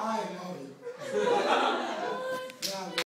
I know you.